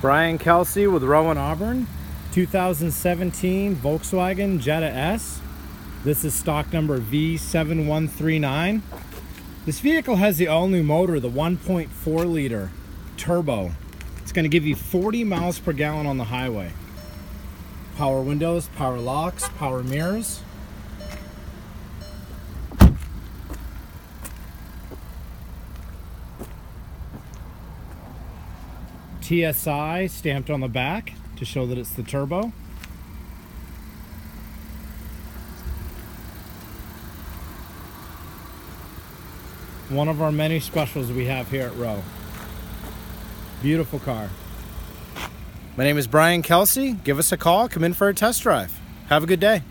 Brian Kelsey with Rowe Auburn, 2017 Volkswagen Jetta S. This is stock number V7139. This vehicle has the all-new motor, the 1.4 liter turbo. It's going to give you 40 miles per gallon on the highway. Power windows, power locks, power mirrors. TSI stamped on the back to show that it's the turbo. One of our many specials we have here at Rowe. Beautiful car. My name is Brian Kelsey. Give us a call. Come in for a test drive. Have a good day.